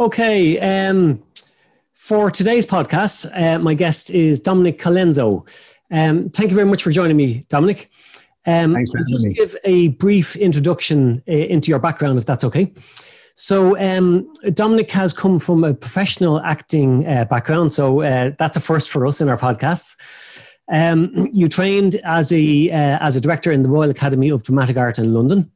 Okay. Um, for today's podcast, uh, my guest is Dominic Colenso. Um, thank you very much for joining me, Dominic. Um, Thanks for having just me. give a brief introduction uh, into your background, if that's okay. So, um, Dominic has come from a professional acting uh, background, so uh, that's a first for us in our podcasts. Um, you trained as a uh, as a director in the Royal Academy of Dramatic Art in London.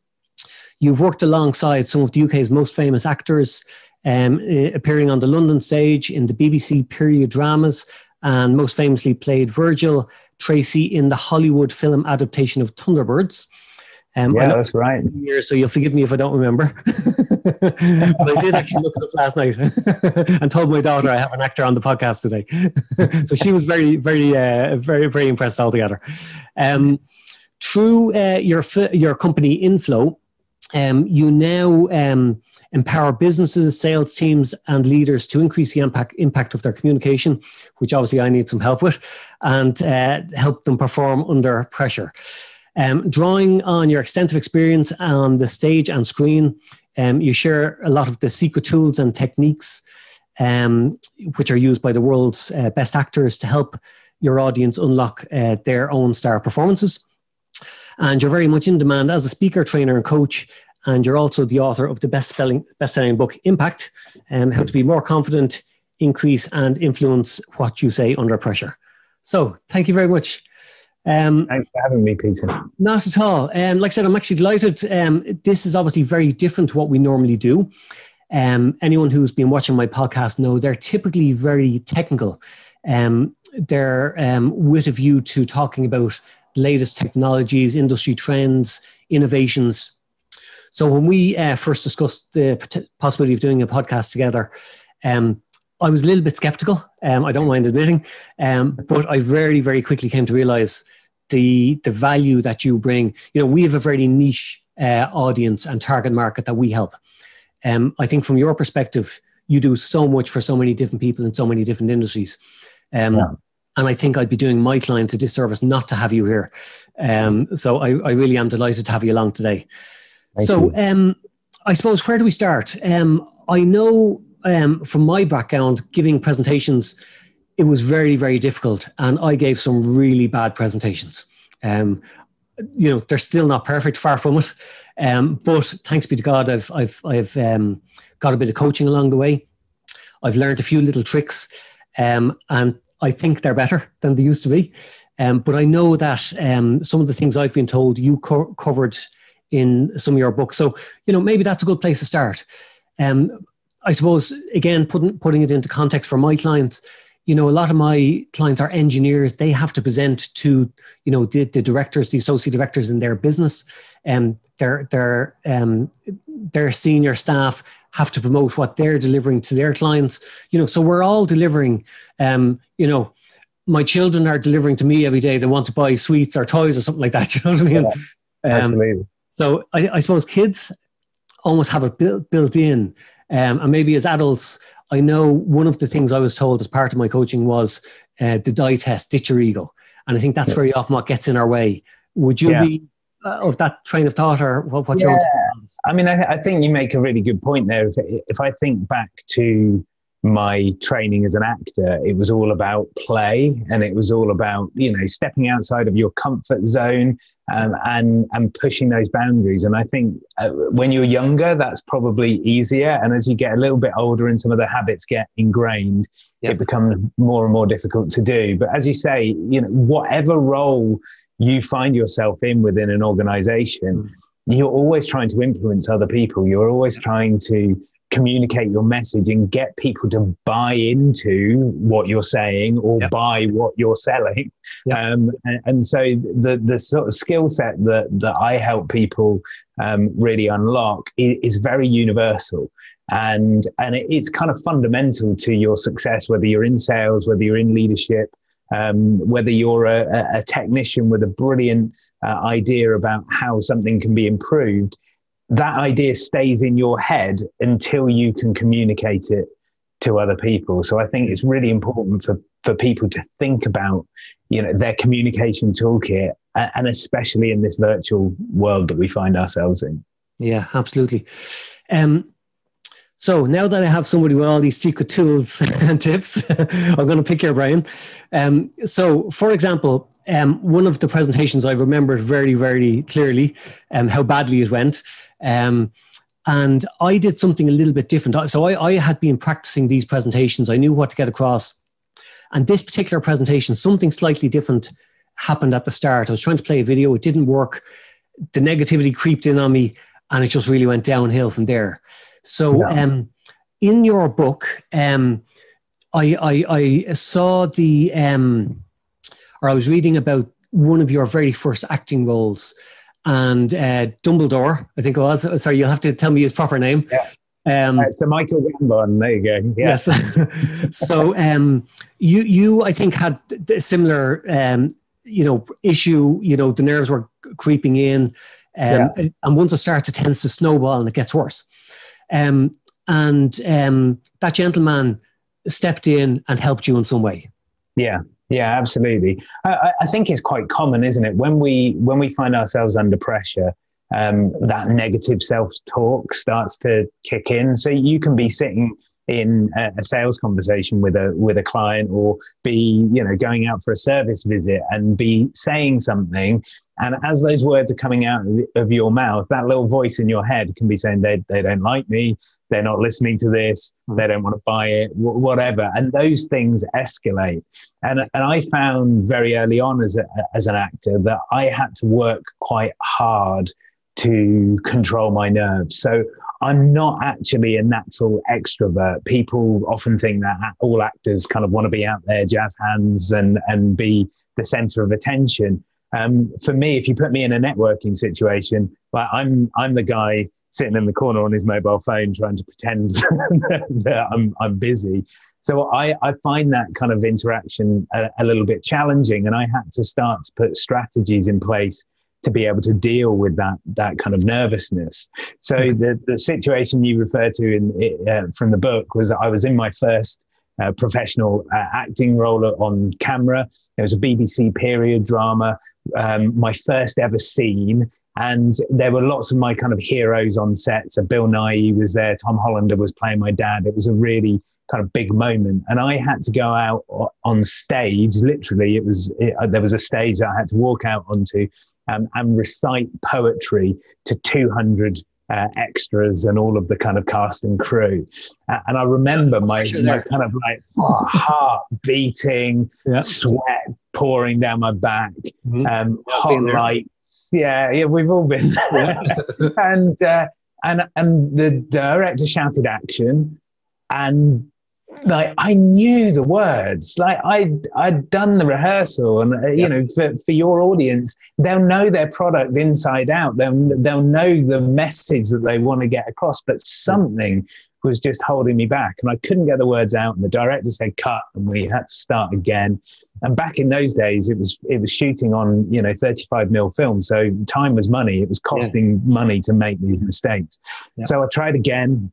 You've worked alongside some of the UK's most famous actors, um, uh, appearing on the London stage in the BBC period dramas, and most famously played Virgil Tracy in the Hollywood film adaptation of Thunderbirds. Um, Yeah, that's right. years, so you'll forgive me if I don't remember. but I did actually look it up last night and told my daughter I have an actor on the podcast today. so she was very, very, uh, very, very impressed altogether. Um, through uh, your your company Inflow, um, you now um, empower businesses, sales teams, and leaders to increase the impact impact of their communication, which obviously I need some help with, and uh, help them perform under pressure. Um, drawing on your extensive experience on the stage and screen, um, you share a lot of the secret tools and techniques um, which are used by the world's uh, best actors to help your audience unlock uh, their own star performances. And you're very much in demand as a speaker, trainer, and coach. And you're also the author of the best-selling, best-selling book, Impact, um, How to Be More Confident, Increase and Influence What You Say Under Pressure. So thank you very much. Um, Thanks for having me, Peter. not at all. Um, like I said, I'm actually delighted. Um, this is obviously very different to what we normally do. Um, anyone who's been watching my podcast know they're typically very technical. Um, they're um, with a view to talking about latest technologies, industry trends, innovations. So when we uh, first discussed the possibility of doing a podcast together, um, I was a little bit skeptical. Um, I don't mind admitting, um, but I very, very quickly came to realize the the value that you bring. You know, we have a very niche uh, audience and target market that we help. Um, I think from your perspective, you do so much for so many different people in so many different industries. Um, Yeah. And I think I'd be doing my clients a disservice not to have you here. Um, so I, I really am delighted to have you along today. Thank so um, I suppose where do we start? Um, I know um, from my background, giving presentations, it was very, very difficult, and I gave some really bad presentations. Um, you know, they're still not perfect, far from it. Um, but thanks be to God, I've I've I've um, got a bit of coaching along the way. I've learned a few little tricks, um, and I think they're better than they used to be. Um, but I know that um, some of the things I've been told you co- covered in some of your books. So you know, maybe that's a good place to start. Um, I suppose again, putting putting it into context for my clients, you know, a lot of my clients are engineers. They have to present to you know the, the directors, the associate directors in their business, and their their um, their senior staff have to promote what they're delivering to their clients. You know, so we're all delivering. Um, you know, my children are delivering to me every day. They want to buy sweets or toys or something like that. You know what I mean? Um, Absolutely. So I, I suppose kids almost have it built, built in. Um, and maybe as adults, I know one of the things I was told as part of my coaching was uh, the die test, ditch your ego. And I think that's very often what gets in our way. Would you Yeah. be uh, of that train of thought or what, your own Yeah. on? I mean, I, I think you make a really good point there. If, if I think back to my training as an actor, it was all about play and it was all about, you know, stepping outside of your comfort zone um, and, and pushing those boundaries. And I think uh, when you're younger, that's probably easier. And as you get a little bit older and some of the habits get ingrained, Yeah. it becomes more and more difficult to do. But as you say, you know, whatever role you find yourself in within an organization, you're always trying to influence other people. You're always trying to communicate your message and get people to buy into what you're saying or Yep. buy what you're selling. Yep. Um, and, and so the the sort of skill set that that I help people um, really unlock is, is very universal. And and it, it's kind of fundamental to your success, whether you're in sales, whether you're in leadership, um, whether you're a, a- a technician with a brilliant uh, idea about how something can be improved, that idea stays in your head until you can communicate it to other people. So I think it's really important for, for people to think about, you know, their communication toolkit, and especially in this virtual world that we find ourselves in. Yeah, absolutely. Um, So now that I have somebody with all these secret tools and tips, I'm going to pick your brain. Um, so, for example, um, one of the presentations I remember very, very clearly um, how badly it went. Um, and I did something a little bit different. So I, I had been practicing these presentations. I knew what to get across. And this particular presentation, something slightly different happened at the start. I was trying to play a video, it didn't work. The negativity creeped in on me, and it just really went downhill from there. So, yeah. um, in your book, um, I, I, I saw the, um, or I was reading about one of your very first acting roles, and uh, Dumbledore, I think it was. Sorry, you'll have to tell me his proper name. Yeah. Um, uh, so Michael Gambon, there you go. Yeah. Yes. so um, you you I think had a similar um, you know issue. You know the nerves were creeping in, um, yeah. and once it starts, it tends to snowball and it gets worse. Um, and um, that gentleman stepped in and helped you in some way. Yeah, yeah, absolutely. I, I, think it's quite common, isn't it? When we when we find ourselves under pressure, um, that negative self talk starts to kick in. So you can be sitting in a, a, sales conversation with a with a client or be you know going out for a service visit and be saying something. And as those words are coming out of your mouth that little voice in your head can be saying they, they don't like me. They're not listening to this. Hmm. They don't want to buy it whatever. And those things escalate. And and i found very early on as a, as an actor that i had to work quite hard to control my nerves. So I'm not actually a natural extrovert. People often think that all actors kind of want to be out there, jazz hands, and and be the center of attention. Um, for me, if you put me in a networking situation, like I'm I'm the guy sitting in the corner on his mobile phone trying to pretend that I'm I'm busy. So I I find that kind of interaction a, a little bit challenging, and I had to start to put strategies in place to be able to deal with that that kind of nervousness. So the the situation you refer to in uh, from the book was that I was in my first uh, professional uh, acting role on camera. It was a BBC period drama, um, my first ever scene. And there were lots of my kind of heroes on set. So Bill Nighy was there, Tom Hollander was playing my dad. It was a really kind of big moment. And I had to go out on stage, literally, it was, it, there was a stage that I had to walk out onto um, and recite poetry to 200 uh, extras and all of the kind of cast and crew. Uh, and I remember my, my kind of like oh, heart beating, yeah. sweat pouring down my back, mm-hmm. um, hot lights. Yeah, yeah, we've all been there. and, uh, and, and the director shouted action and like I knew the words. Like I I'd done the rehearsal, and uh, you yep. know, for, for your audience, they'll know their product inside out. They'll they'll know the message that they want to get across. But something was just holding me back, and I couldn't get the words out. And the director said cut, and we had to start again. And back in those days, it was it was shooting on you know 35 mil film, so time was money. It was costing yeah. money to make these mistakes. Yep. So I tried again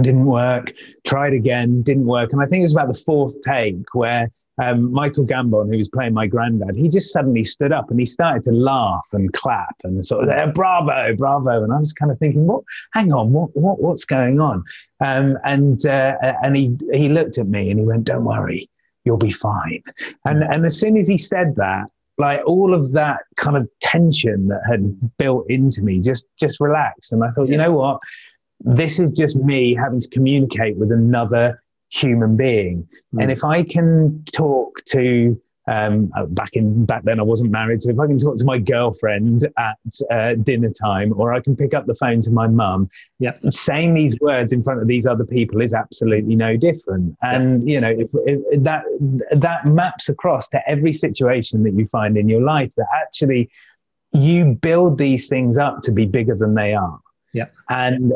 didn't work tried again didn't work. And i think it was about the fourth take where um, michael gambon who was playing my granddad he just suddenly stood up and he started to laugh and clap and sort of eh, bravo bravo. And i was kind of thinking what? Hang on what, what what's going on? Um, and uh, and he he looked at me and he went don't worry you'll be fine. And and as soon as he said that like all of that kind of tension that had built into me just just relaxed. And i thought yeah. you know what this is just me having to communicate with another human being. Mm. And if I can talk to um, uh, back in back then I wasn't married, so if I can talk to my girlfriend at uh, dinner time, or I can pick up the phone to my mum, yeah, saying these words in front of these other people is absolutely no different. And yeah. you know, if, if that that maps across to every situation that you find in your life. That actually you build these things up to be bigger than they are. Yeah, and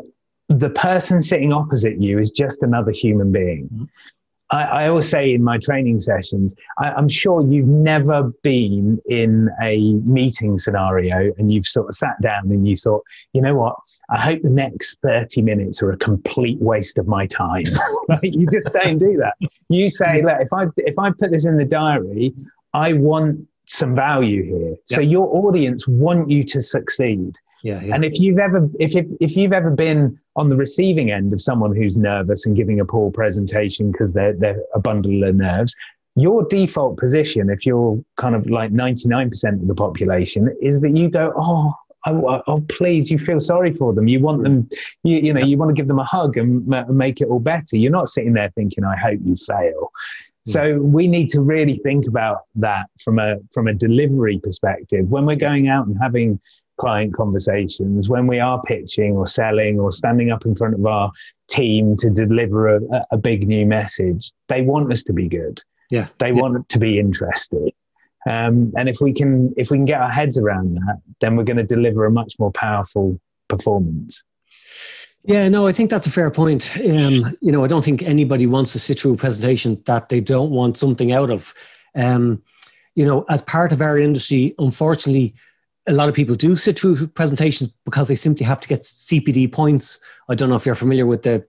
the person sitting opposite you is just another human being. Mm-hmm. I, I, always say in my training sessions, I, am sure you've never been in a meeting scenario and you've sort of sat down and you thought, you know what, I hope the next 30 minutes are a complete waste of my time. you just don't do that. You say, look, if I if I put this in the diary, I want some value here. Yep. So your audience want you to succeed. Yeah, yeah. And if you've ever if, if if you've ever been on the receiving end of someone who's nervous and giving a poor presentation because they're they're a bundle of nerves, your default position, if you're kind of like 99% of the population, is that you go, oh, oh, oh, please, you feel sorry for them. You want them, you, you know, you want to give them a hug and make it all better. You're not sitting there thinking, I hope you fail. Mm. So we need to really think about that from a from a delivery perspective when we're going out and having client conversations, when we are pitching or selling or standing up in front of our team to deliver a, a big new message. They want us to be good. Yeah, they yeah. want to be interested. Um, and if we can if we can get our heads around that, then we're going to deliver a much more powerful performance. Yeah, no, I think that's a fair point. Um, you know, I don't think anybody wants to sit through a presentation that they don't want something out of. Um, you know, as part of our industry, unfortunately, a lot of people do sit through presentations because they simply have to get CPD points. I don't know if you're familiar with the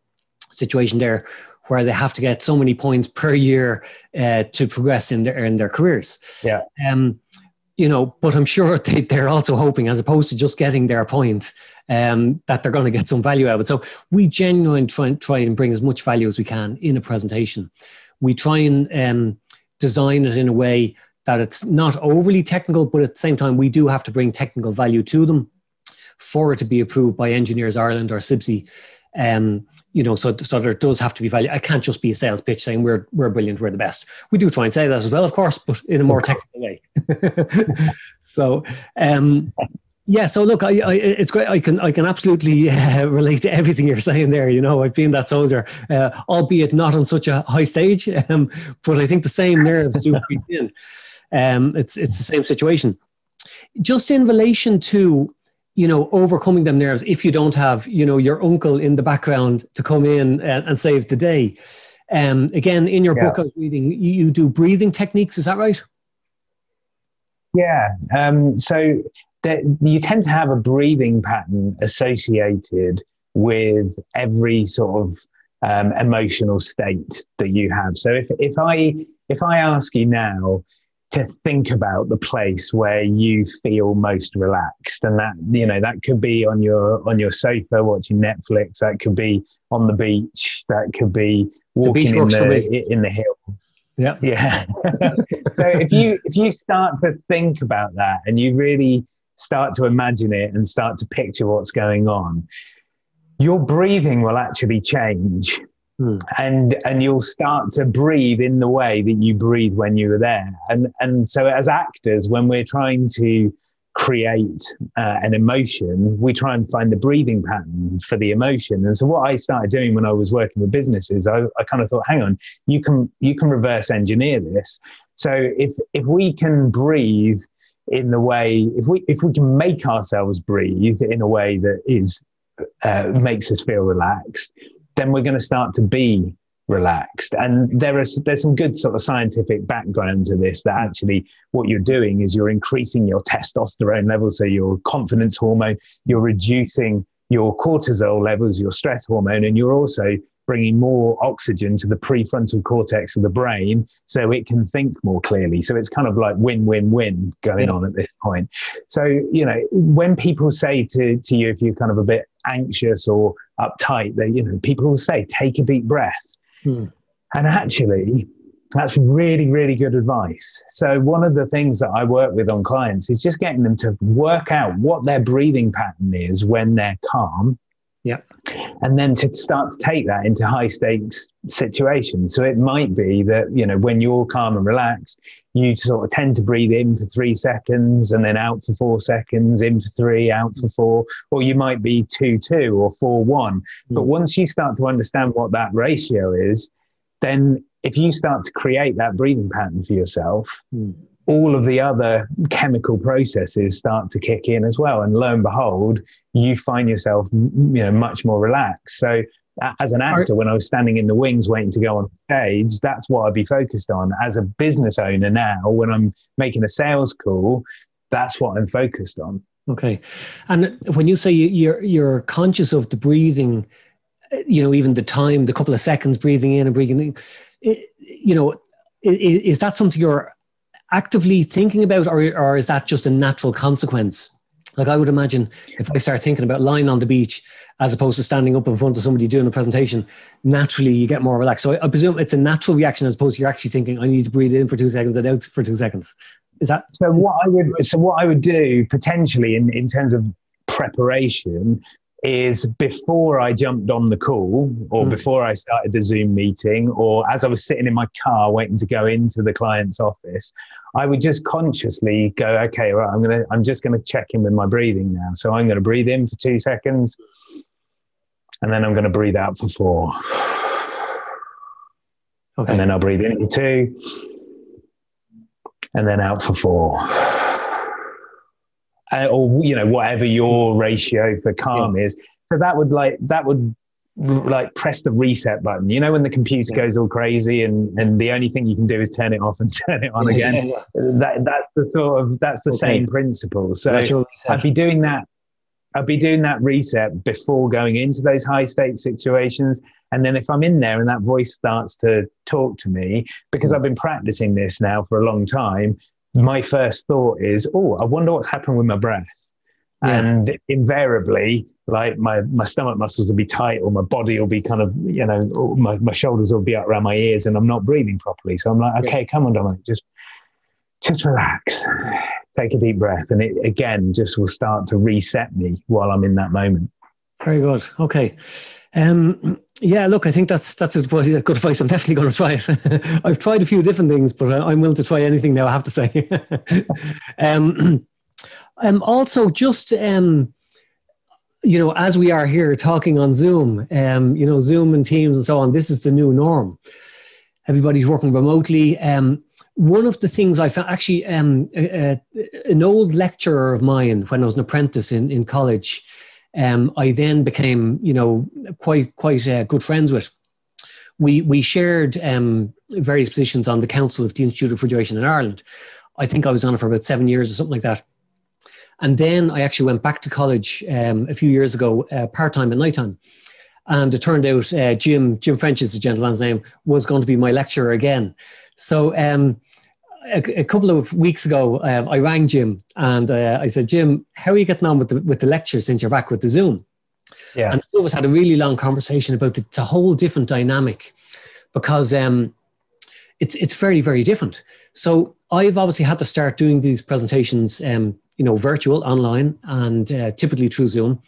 situation there, where they have to get so many points per year uh, to progress in their in their careers. Yeah. Um, you know, but I'm sure they, they're also hoping, as opposed to just getting their point, um, that they're going to get some value out of it. So we genuinely try, try and bring as much value as we can in a presentation. We try and um, design it in a way that it's not overly technical, but at the same time, we do have to bring technical value to them for it to be approved by Engineers Ireland or CIBSE. Um, you know, so, so there does have to be value. I can't just be a sales pitch saying we're we're brilliant, we're the best. We do try and say that as well, of course, but in a more technical way. so, um, yeah. So look, I, I, it's great. I can I can absolutely uh, relate to everything you're saying there. You know, I've been that soldier, uh, albeit not on such a high stage, um, but I think the same nerves do creep in. Um, it's it's the same situation. Just in relation to you know overcoming them nerves if you don't have you know your uncle in the background to come in and, and save the day um, again in your yeah. book i was reading you, you, do breathing techniques is that right yeah um, so that you tend to have a breathing pattern associated with every sort of um, emotional state that you have so if, if i if i ask you now to think about the place where you feel most relaxed. And that you know that could be on your on your sofa watching netflix that could be on the beach that could be walking the in the in the hill. Yeah. Yeah. So if you if you start to think about that and you really start to imagine it and start to picture what's going on your breathing will actually change Hmm. And and you'll start to breathe in the way that you breathe when you were there. And and so as actors, when we're trying to create uh, an emotion, we try and find the breathing pattern for the emotion. And so what I started doing when I was working with businesses, I, I kind of thought, hang on, you can you can reverse engineer this. So if if we can breathe in the way, if we if we can make ourselves breathe in a way that is uh, makes us feel relaxed, then we're going to start to be relaxed. And there is there's some good sort of scientific background to this that actually what you're doing is you're increasing your testosterone levels, so your confidence hormone, you're reducing your cortisol levels, your stress hormone, and you're also bringing more oxygen to the prefrontal cortex of the brain so it can think more clearly. So it's kind of like win win win going yeah. on at this point. So, you know, when people say to, to you, if you're kind of a bit anxious or uptight, that, you know, people will say, take a deep breath. Hmm. And actually, that's really, really good advice. So, one of the things that I work with on clients is just getting them to work out what their breathing pattern is when they're calm yeah. And then to start to take that into high stakes situations. So it might be that, you know, when you're calm and relaxed, you sort of tend to breathe in for three seconds and then out for four seconds, in for three, out for four, or you might be two, two or four, one. Mm. But once you start to understand what that ratio is, then if you start to create that breathing pattern for yourself, mm all of the other chemical processes start to kick in as well. And lo and behold, you find yourself, you know, much more relaxed. So as an actor, when I was standing in the wings waiting to go on stage, that's what I'd be focused on. As a business owner now, when I'm making a sales call, that's what I'm focused on. Okay, and when you say you're you're conscious of the breathing, you know, even the time, the couple of seconds breathing in and breathing, in, you know, is, is that something you're actively thinking about, or, or is that just a natural consequence like I would imagine if I start thinking about lying on the beach as opposed to standing up in front of somebody doing a presentation, naturally you get more relaxed. So I, I presume it's a natural reaction as opposed to you're actually thinking, I need to breathe in for two seconds and out for two seconds. Is that so? What I would so what I would do potentially in in terms of preparation is before I jumped on the call or mm. before I started the Zoom meeting or as I was sitting in my car waiting to go into the client's office, I would just consciously go, okay, right, I'm gonna I'm just gonna check in with my breathing now. So I'm gonna breathe in for two seconds and then I'm gonna breathe out for four. Okay. And then I'll breathe in for two and then out for four uh, or you know whatever your ratio for calm yeah. is. So that would like that would like press the reset button. You know when the computer goes all crazy and and the only thing you can do is turn it off and turn it on again. Yeah. That that's the sort of that's the okay. same principle. So I'd be doing that. I'd be doing that reset before going into those high stakes situations. And then if I'm in there and that voice starts to talk to me, because I've been practicing this now for a long time, my first thought is, oh, I wonder what's happened with my breath. Yeah. And invariably, like my, my stomach muscles will be tight or my body will be kind of, you know, my, my shoulders will be up around my ears and I'm not breathing properly. So I'm like, okay, come on, Dominic, just, just relax, take a deep breath. And it again just will start to reset me while I'm in that moment. Very good. Okay. Um, yeah, look, I think that's that's a good advice. I'm definitely going to try it. I've tried a few different things, but I'm willing to try anything now. I have to say. um, um, also, just um, you know, as we are here talking on Zoom, um, you know, Zoom and Teams and so on, this is the new norm. Everybody's working remotely. Um, one of the things I found actually, um, a, a, an old lecturer of mine when I was an apprentice in in college um, I then became, you know, quite quite uh, good friends with. We we shared um, various positions on the Council of the Institute of Refrigeration in Ireland. I think I was on it for about seven years or something like that. And then I actually went back to college um, a few years ago, uh, part time and night time. And it turned out uh, Jim Jim French is the gentleman's name was going to be my lecturer again. So um, a, a, couple of weeks ago, um, I rang Jim and uh, I said, Jim, how are you getting on with the, with the lecture since you're back with the Zoom? Yeah. And two of us had a really long conversation about the, the whole different dynamic because um, it's, it's very, very different. So I've obviously had to start doing these presentations, um, you know, virtual, online, and uh, typically through Zoom.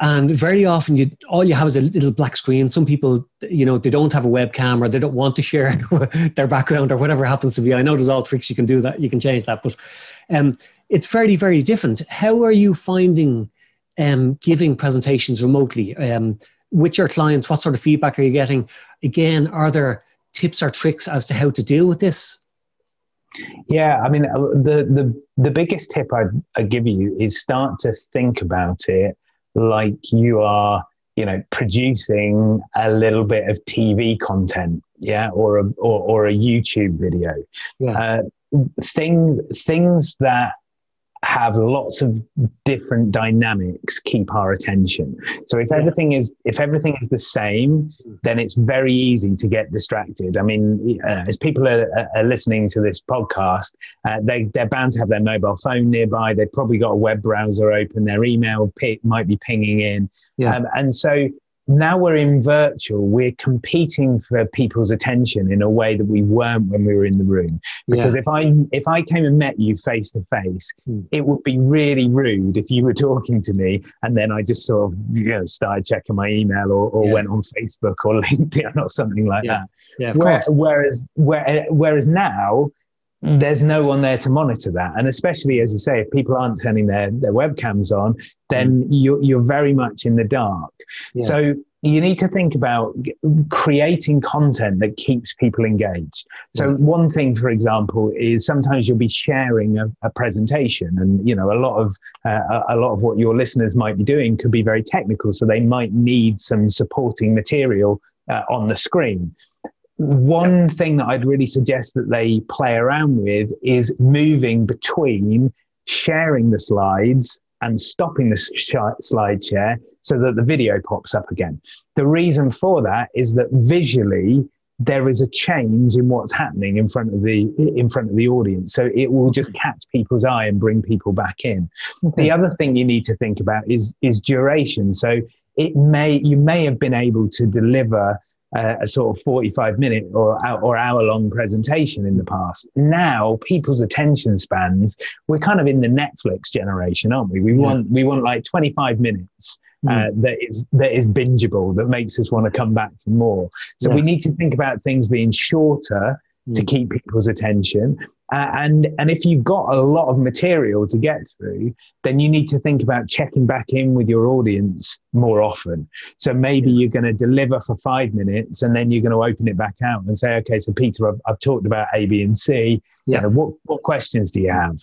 And very often, you all you have is a little black screen. Some people, you know, they don't have a webcam or they don't want to share their background or whatever happens to be. I know there's all tricks you can do that. You can change that, but um, it's very, very different. How are you finding um, giving presentations remotely um, with your clients? What sort of feedback are you getting? Again, are there tips or tricks as to how to deal with this? Yeah, I mean, uh, the the the biggest tip I'd, I'd give you is start to think about it like you are you know producing a little bit of tv content yeah or a or, or a youtube video yeah. uh, thing, things that have lots of different dynamics keep our attention. So if everything is if everything is the same then it's very easy to get distracted. I mean uh, as people are, are, listening to this podcast uh, they, they're bound to have their mobile phone nearby. They've probably got a web browser open. Their email might be pinging in. Yeah. Um, and so now we're in virtual, we're competing for people's attention in a way that we weren't when we were in the room. Because yeah. if I if I came and met you face to face, hmm. it would be really rude if you were talking to me and then I just sort of you know started checking my email or, or yeah. went on Facebook or LinkedIn or something like yeah. that. Yeah, Where, whereas where, whereas now there's no one there to monitor that. And especially as you say, if people aren't turning their, their webcams on, then mm. you're, you're very much in the dark. Yeah. So you need to think about creating content that keeps people engaged. So yeah. one thing, for example, is sometimes you'll be sharing a, a presentation, and you know a lot of uh, a lot of what your listeners might be doing could be very technical, so they might need some supporting material uh, on the screen one thing that I'd really suggest that they play around with is moving between sharing the slides and stopping the sh- slide share so that the video pops up again. The reason for that is that visually there is a change in what's happening in front of the in front of the audience so it will just mm-hmm. catch people's eye and bring people back in the other thing you need to think about is is duration so it may you may have been able to deliver uh, a sort of 45 minute or, or hour long presentation in the past. Now people's attention spans, we're kind of in the Netflix generation, aren't we? We want, we want like 25 minutes. Uh, mm. that is that is bingeable that makes us want to come back for more. So yes. we need to think about things being shorter mm. to keep people's attention uh, and and if you've got a lot of material to get through, then you need to think about checking back in with your audience more often. So maybe you're going to deliver for five minutes, and then you're going to open it back out and say, "Okay, so Peter, I've, I've talked about A, B, and C. Yeah. You know, what what questions do you have?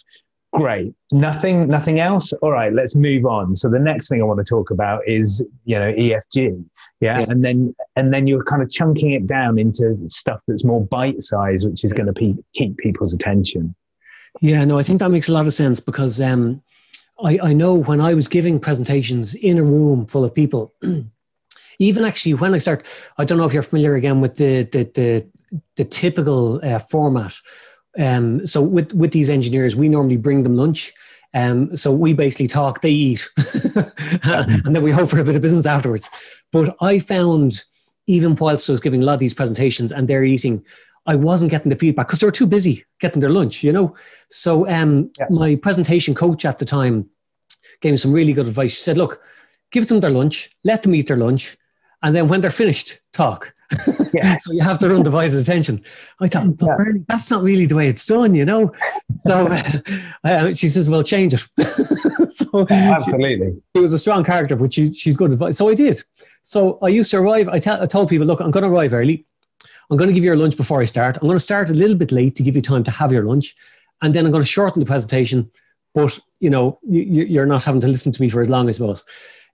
Great. Nothing nothing else? All right let's move on. So the next thing i want to talk about is you know efg yeah, yeah. and then and then you're kind of chunking it down into stuff that's more bite size which is going to pe- keep people's attention. Yeah no i think that makes a lot of sense because um i i know when i was giving presentations in a room full of people even actually when i start i don't know if you're familiar again with the the the, the typical uh, format um, so with with these engineers, we normally bring them lunch. Um, so we basically talk, they eat, and then we hope for a bit of business afterwards. But I found, even whilst I was giving a lot of these presentations and they're eating, I wasn't getting the feedback because they were too busy getting their lunch, you know. So um, yes. my presentation coach at the time gave me some really good advice. She said, "Look, give them their lunch, let them eat their lunch, and then when they're finished, talk." Yeah. so you have to undivided attention. I thought, but yeah. Bernie, that's not really the way it's done, you know. So uh, she says, "Well, change it." so absolutely, she, she, was a strong character, but she, she's good advice. So I did. So I used to arrive. I, I told people, "Look, I'm going to arrive early. I'm going to give you your lunch before I start. I'm going to start a little bit late to give you time to have your lunch, and then I'm going to shorten the presentation." But you know, you, you're not having to listen to me for as long, I suppose.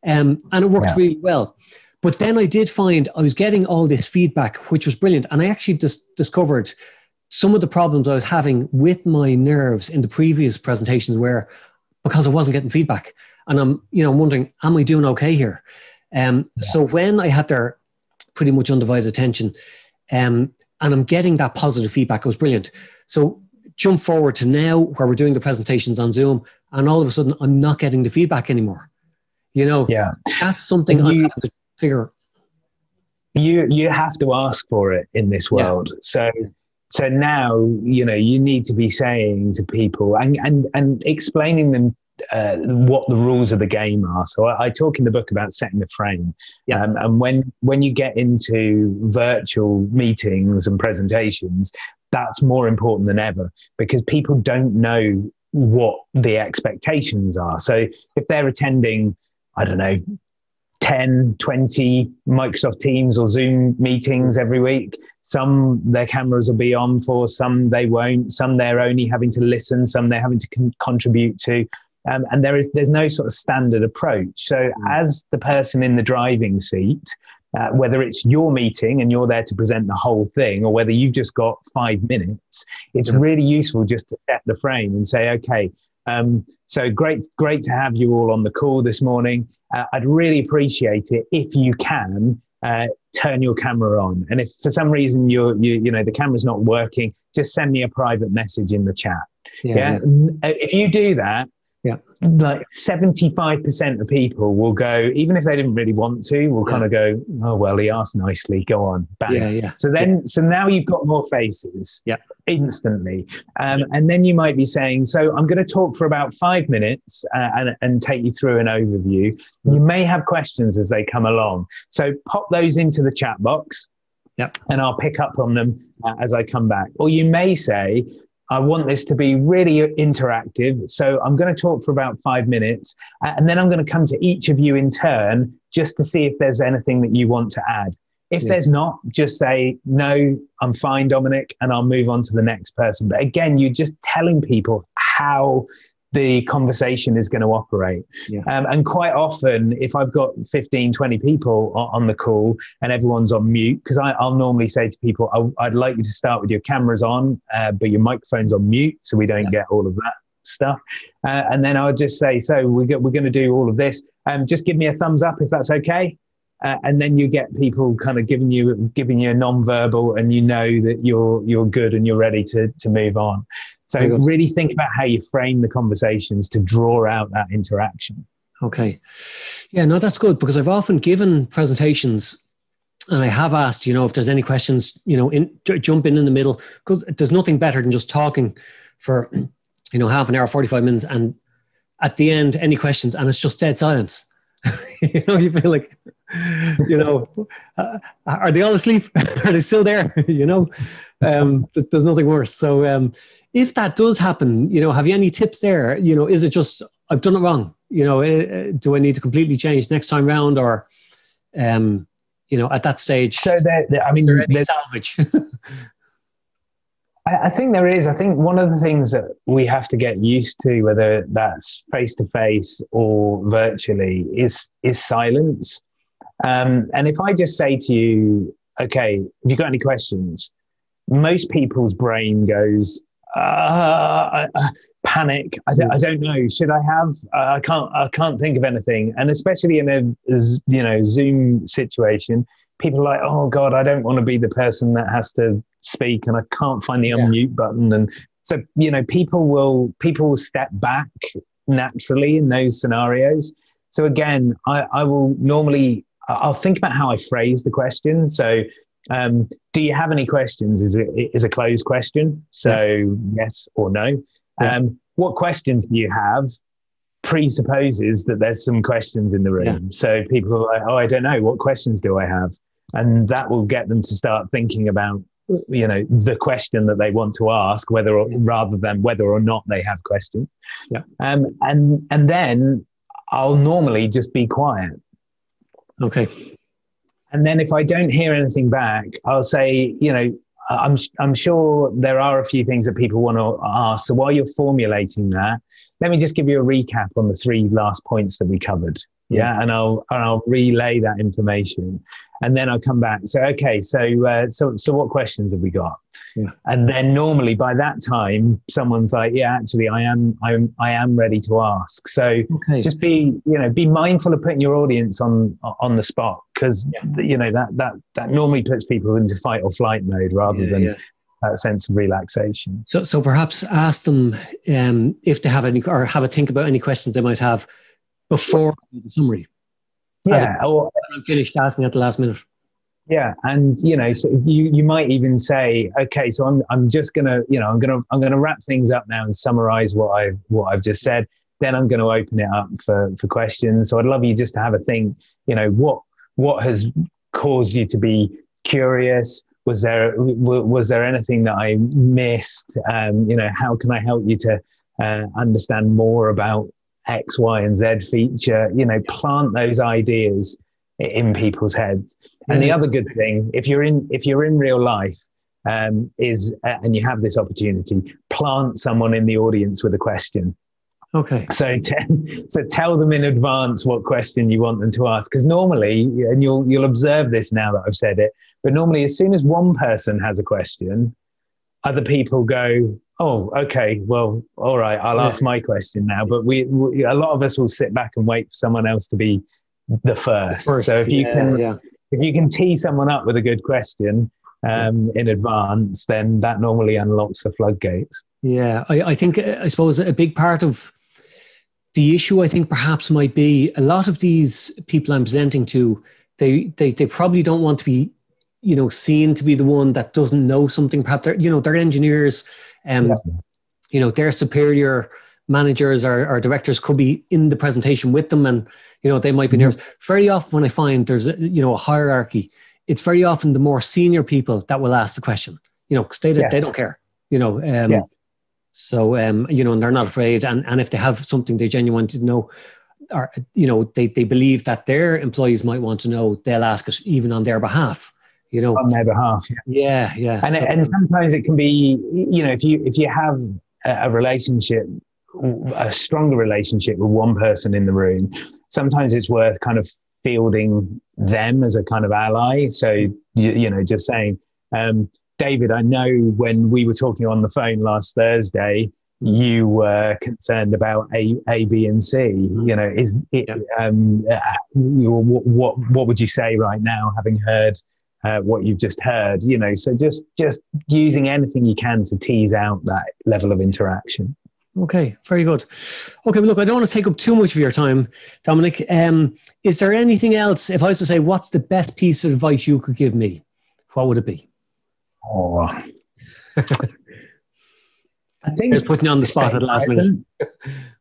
Um, and it worked yeah. really well. But then I did find I was getting all this feedback, which was brilliant. And I actually just discovered some of the problems I was having with my nerves in the previous presentations were because I wasn't getting feedback. And I'm, you know, wondering, am I doing okay here? Um, yeah. So when I had their pretty much undivided attention, um, and I'm getting that positive feedback, it was brilliant. So jump forward to now where we're doing the presentations on Zoom, and all of a sudden I'm not getting the feedback anymore. You know, yeah, that's something you, I have to figure you you have to ask for it in this world yeah. so so now you know you need to be saying to people and and and explaining them uh, what the rules of the game are. So I, I, talk in the book about setting the frame. Yeah. Um, and when when you get into virtual meetings and presentations, that's more important than ever because people don't know what the expectations are. So if they're attending, I don't know, 10, 20 Microsoft Teams or Zoom meetings every week. Some their cameras will be on for, some they won't. Some they're only having to listen, some they're having to con- contribute to. Um, and there is there's no sort of standard approach. So mm. as the person in the driving seat, uh, whether it's your meeting and you're there to present the whole thing, or whether you've just got five minutes, it's really useful just to set the frame and say, okay, um, so great, great to have you all on the call this morning. Uh, I'd really appreciate it if you can uh, turn your camera on. And if for some reason you're, you, you know, the camera's not working, just send me a private message in the chat. Yeah. yeah? If you do that, yeah. Like 75% of people will go, even if they didn't really want to, will yeah. kind of go, oh, well, he asked nicely, go on, bang. Yeah, yeah. So then, yeah. so now you've got more faces yeah. instantly. Um, and then you might be saying, so I'm going to talk for about five minutes uh, and, and take you through an overview. You may have questions as they come along. So pop those into the chat box. Yep. And I'll pick up on them uh, as I come back. Or you may say, I want this to be really interactive. So I'm going to talk for about five minutes and then I'm going to come to each of you in turn just to see if there's anything that you want to add. If there's not, just say, no, I'm fine, Dominic, and I'll move on to the next person. But again, you're just telling people how the conversation is going to operate. Yeah. Um, and quite often, if I've got 15, 20 people on, the call and everyone's on mute, because I'll normally say to people, I, would like you to start with your cameras on, uh, but your microphone's on mute so we don't yeah. get all of that stuff. Uh, and then I'll just say, so we we're going to do all of this. Um, just give me a thumbs up if that's okay. uh, and then you get people kind of giving you giving you a non-verbal and you know that you're you're good and you're ready to to move on so really think about how you frame the conversations to draw out that interaction. Okay. Yeah no that's good because i've often given presentations and i have asked you know if there's any questions you know in, jump in in the middle because there's nothing better than just talking for you know half an hour 45 minutes and at the end any questions and it's just dead silence you know you feel like you know, uh, are they all asleep? are they still there? you know, um, th- there's nothing worse. So um, if that does happen, you know, have you any tips there? You know, is it just I've done it wrong? You know, uh, do I need to completely change next time round, or um, you know, at that stage? So there, there I mean, there salvage. I think there is. I think one of the things that we have to get used to, whether that's face to face or virtually, is is silence. Um, and if I just say to you, okay, have you got any questions? Most people's brain goes, uh, uh, panic. I don't, I don't know. Should I have? Uh, I can't. I can't think of anything. And especially in a you know Zoom situation, people are like, oh God, I don't want to be the person that has to speak, and I can't find the unmute button. And so you know, people will people will step back naturally in those scenarios. So again, I, I will normally I'll think about how I phrase the question. So, um, do you have any questions? Is it is a closed question? So yes, yes or no. Yeah. Um, what questions do you have? Presupposes that there's some questions in the room. Yeah. So people are like, oh, I don't know. What questions do I have? And that will get them to start thinking about you know the question that they want to ask whether or, rather than whether or not they have questions yeah um and and then i'll normally just be quiet Okay. And then if I don't hear anything back, I'll say, you know, I'm I'm sure there are a few things that people want to ask. So while you're formulating that, let me just give you a recap on the three last points that we covered. Yeah, and I'll and I'll relay that information, and then I'll come back. So okay, so uh, so so what questions have we got? Yeah. And then normally by that time, someone's like, yeah, actually, I am I'm I am ready to ask. So okay. just be you know be mindful of putting your audience on on the spot because yeah. you know that that that normally puts people into fight or flight mode rather yeah, than that sense of relaxation. So, so perhaps ask them um, if they have any, or have a think about any questions they might have before the summary. Yeah, or I'm finished asking at the last minute. Yeah, and you know, so you you might even say, okay, so I'm I'm just gonna, you know, I'm gonna I'm gonna wrap things up now and summarize what I what I've just said. Then I'm going to open it up for for questions. So I'd love you just to have a think. You know, what what has caused you to be curious? Was there was there anything that I missed? Um, you know, how can I help you to uh, understand more about X, Y, and Z feature, you know, plant those ideas in people's heads. And the other good thing, if you're in if you're in real life, um, is uh, and you have this opportunity, plant someone in the audience with a question. Okay. So, t- so tell them in advance what question you want them to ask, because normally, and you'll you'll observe this now that I've said it, but normally, as soon as one person has a question, other people go, oh, okay, well, all right, I'll ask my question now. But we, we, a lot of us will sit back and wait for someone else to be the first. The first so if you yeah, can, yeah. if you can tee someone up with a good question um, in advance, then that normally unlocks the floodgates. Yeah, I, I think I suppose a big part of the issue, I think, perhaps might be a lot of these people I'm presenting to. They, they, they probably don't want to be you know seen to be the one that doesn't know something perhaps they're you know they're engineers um, yeah. You know, their superior managers or, or, directors could be in the presentation with them, and you know they might be mm-hmm. nervous. Very often, when I find there's a, you know a hierarchy, it's very often the more senior people that will ask the question. You know, because they yeah. they don't care. You know, um, yeah. so um, you know, and they're not afraid. And and if they have something they genuinely know, or you know, they they believe that their employees might want to know, they'll ask it even on their behalf you know on their behalf yeah yeah and, so, and sometimes it can be you know if you if you have a relationship a stronger relationship with one person in the room sometimes it's worth kind of fielding them as a kind of ally so you, you know just saying um, david i know when we were talking on the phone last thursday you were concerned about A, A, B, and C. Mm-hmm. You know, is it, um, uh, what, what what would you say right now, having heard uh, what you've just heard? You know, so just just using anything you can to tease out that level of interaction. Okay, very good. Okay, look, I don't want to take up too much of your time, Dominic. Um, is there anything else? If I was to say, what's the best piece of advice you could give me? What would it be? Oh, I think just putting on the spot at the last present. minute.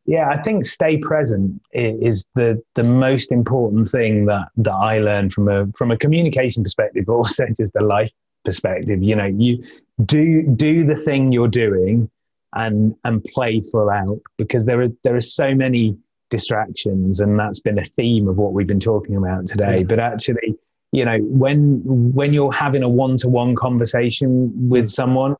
yeah, I think stay present is the the most important thing that that I learned from a from a communication perspective, but also just a life perspective. You know, you do do the thing you're doing and and play full out because there are there are so many distractions and that's been a theme of what we've been talking about today. But actually, you know, when when you're having a one-to-one conversation with mm. someone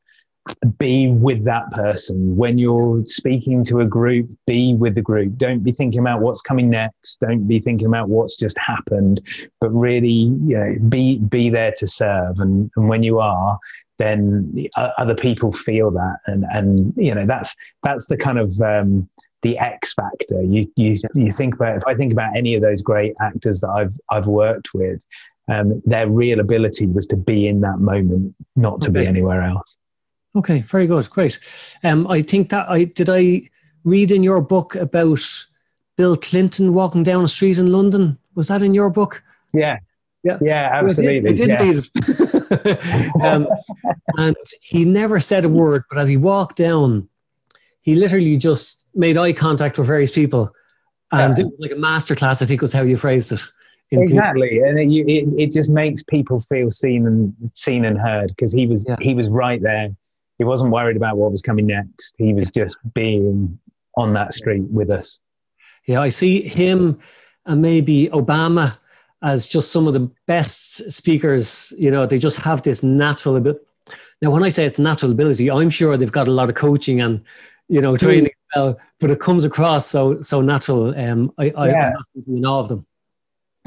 be with that person. When you're speaking to a group be with the group. Don't be thinking about what's coming next. Don't be thinking about what's just happened but really you know be be there to serve. And, and when you are then other people feel that. And and you know that's that's the kind of um, the X factor. You you you think about if I think about any of those great actors that I've I've worked with um, their real ability was to be in that moment not to be anywhere else Okay, very good, great. Um, I think that I did I read in your book about Bill Clinton walking down a street in London. Was that in your book? Yeah, yeah, yeah, absolutely. I did, I did yeah. um, and he never said a word, but as he walked down, he literally just made eye contact with various people, and yeah. like a masterclass. I think was how you phrased it. Exactly, and it, it, it just makes people feel seen and seen and heard because he was yeah. he was right there he wasn't worried about what was coming next. He was just being on that street with us. Yeah, I see him and maybe Obama as just some of the best speakers. You know, they just have this natural ability. Now, when I say it's natural ability, I'm sure they've got a lot of coaching and you know training, mm. well, but it comes across so so natural. Um, I, I, yeah. I'm in awe of them.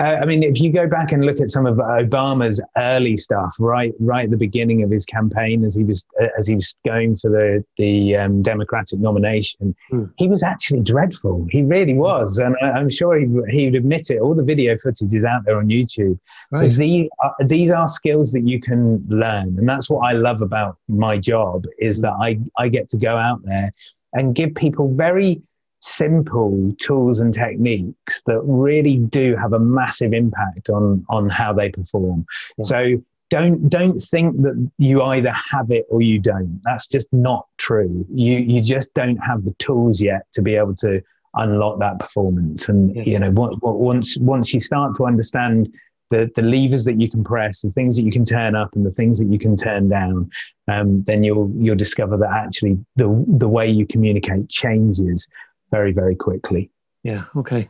Uh, I mean, if you go back and look at some of Obama's early stuff, right, right at the beginning of his campaign, as he was uh, as he was going for the the um, Democratic nomination, hmm. he was actually dreadful. He really was, and I, am sure he he would admit it. All the video footage is out there on YouTube. So these are, these are skills that you can learn, and that's what I love about my job is hmm. that I I get to go out there and give people very simple tools and techniques that really do have a massive impact on on how they perform. Yeah. so don't don't think that you either have it or you don't. That's just not true. You you just don't have the tools yet to be able to unlock that performance. And yeah. you know once once you start to understand the, the levers that you can press, the things that you can turn up, and the things that you can turn down, um, then you'll you'll discover that actually the the way you communicate changes very very quickly. Yeah. Okay.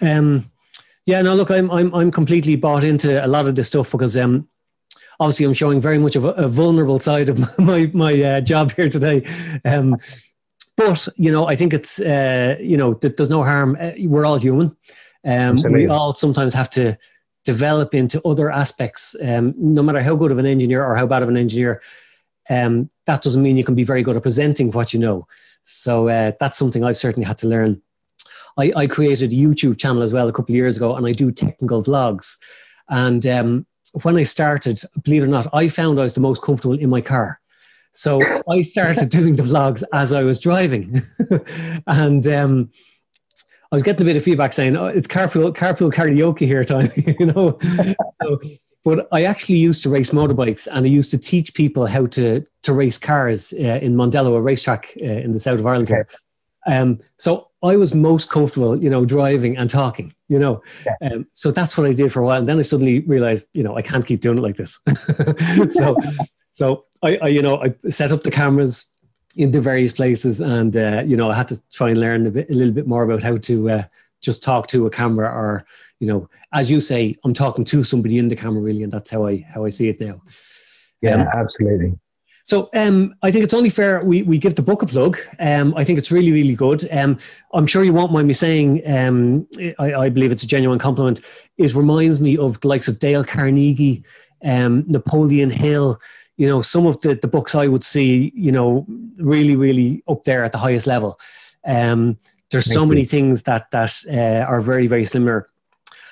Um, yeah. No. Look, I'm I'm I'm completely bought into a lot of this stuff because um, obviously I'm showing very much of a, a vulnerable side of my my uh, job here today. Um, but you know, I think it's uh, you know, th- there's no harm. Uh, we're all human. Um, we all sometimes have to develop into other aspects. Um, no matter how good of an engineer or how bad of an engineer, um, that doesn't mean you can be very good at presenting what you know. So uh, that's something I've certainly had to learn. I, I, created a YouTube channel as well a couple of years ago, and I do technical vlogs. And um, when I started, believe it or not, I found I was the most comfortable in my car. So I started doing the vlogs as I was driving, and um, I was getting a bit of feedback saying oh, it's carpool carpool karaoke here time, you know. so but I actually used to race motorbikes and I used to teach people how to, to race cars uh, in Mondello, a racetrack uh, in the south of Ireland. Okay. Um, so I was most comfortable, you know, driving and talking, you know. Yeah. Um, so that's what I did for a while. And then I suddenly realized, you know, I can't keep doing it like this. so, so I, I, you know, I set up the cameras in the various places and, uh, you know, I had to try and learn a, bit, a little bit more about how to uh, just talk to a camera or, you know, as you say, I'm talking to somebody in the camera really, and that's how I how I see it now. Yeah, um, absolutely. So um, I think it's only fair we, we give the book a plug. Um, I think it's really, really good. Um, I'm sure you won't mind me saying, um, I, I, believe it's a genuine compliment. It reminds me of the likes of Dale Carnegie, um, Napoleon Hill, you know, some of the, the books I would see, you know, really, really up there at the highest level. Um, there's Thank so you. many things that that uh, are very, very similar,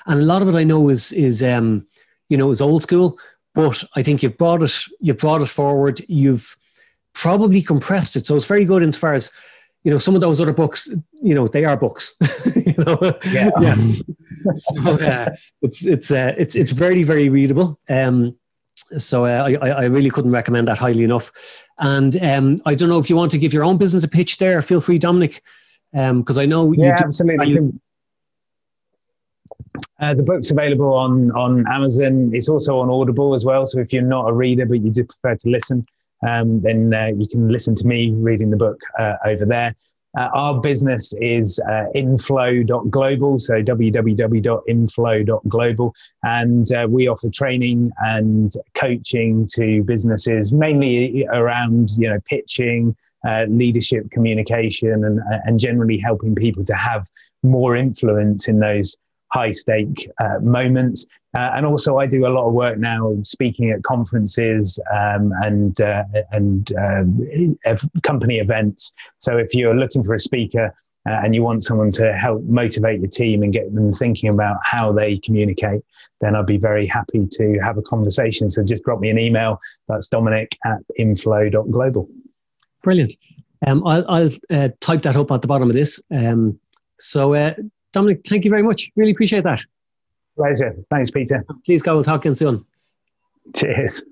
and a lot of it I know is is um, you know is old school. But I think you've brought it you've brought it forward. You've probably compressed it, so it's very good as far as you know some of those other books you know they are books you know yeah, yeah. so, uh, it's it's uh, it's it's very very readable um so uh, I, I really couldn't recommend that highly enough and um, I don't know if you want to give your own business a pitch there feel free Dominic because um, I know you. yeah absolutely uh, the book's available on on Amazon. It's also on Audible as well. So if you're not a reader but you do prefer to listen, um, then uh, you can listen to me reading the book uh, over there. Uh, our business is uh, inflow.global, so www.inflow.global. And uh, we offer training and coaching to businesses, mainly around you know pitching, uh, leadership, communication, and, and generally helping people to have more influence in those high stake uh, moments. Uh, and also, I do a lot of work now speaking at conferences um, and uh, and uh, company events. So, if you're looking for a speaker uh, and you want someone to help motivate your team and get them thinking about how they communicate, then I'd be very happy to have a conversation. So, just drop me an email. That's Dominic at inflow.global. Brilliant. Um, I'll, I'll uh, type that up at the bottom of this. Um, so, Dominic, thank you very much. Really appreciate that. Pleasure. Thanks, Peter. Please go. We'll talk again soon. Cheers.